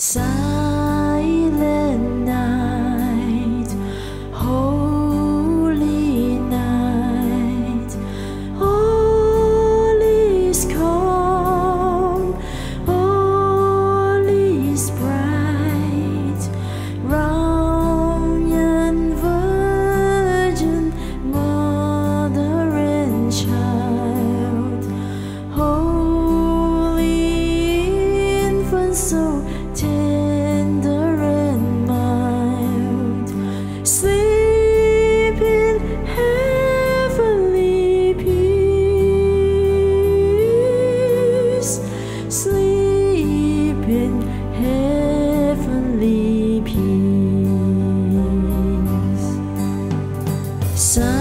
xa sun.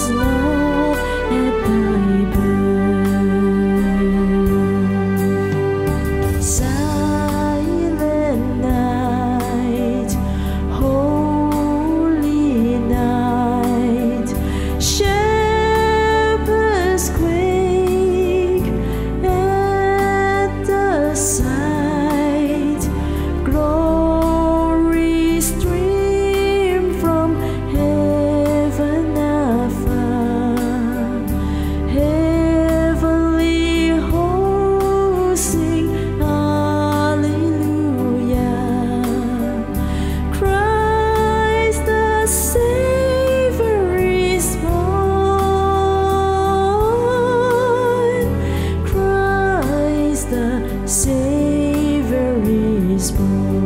is love. Savior is born.